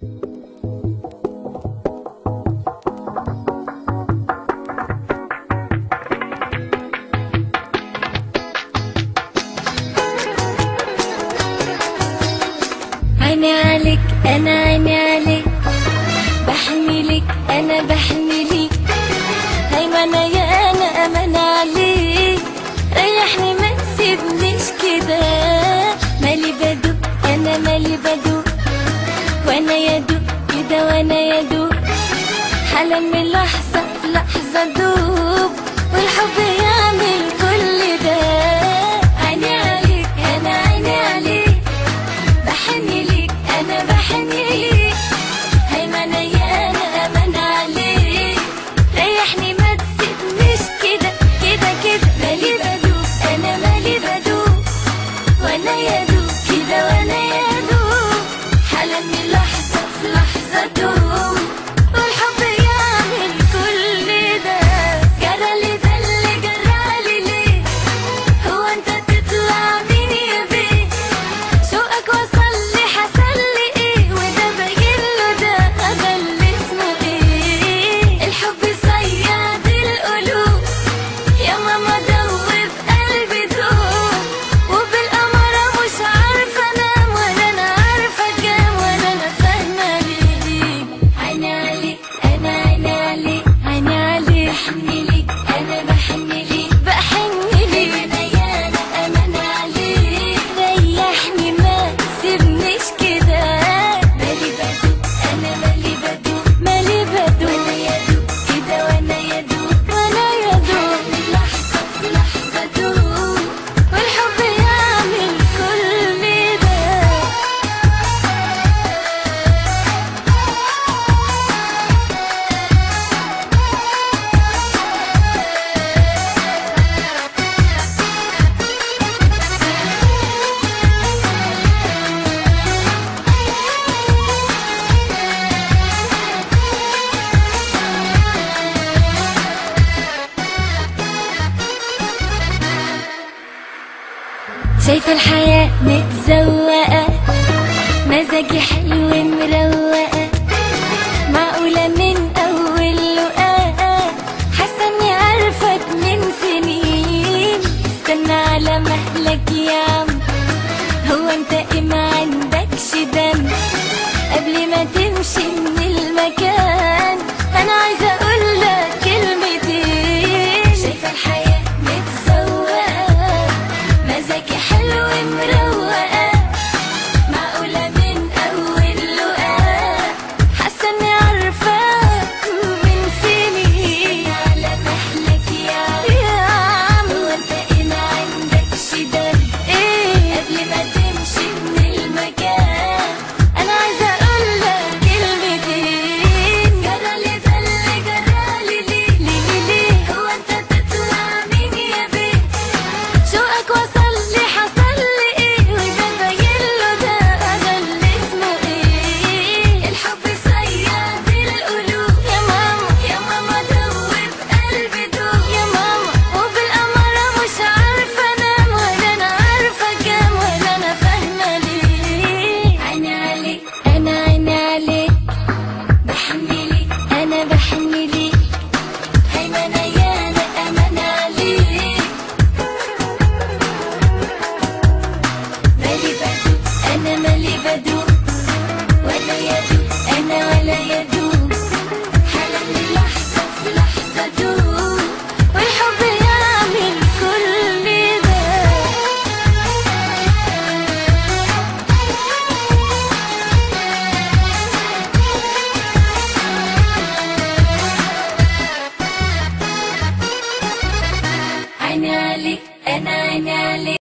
عيني عليك أنا عيني عليك بحملك أنا بحملك. يدوب. حلم لحظة في لحظة دوب. والحب يعمل كل gedung شايفة الحياة متزوقة مزاجي حلو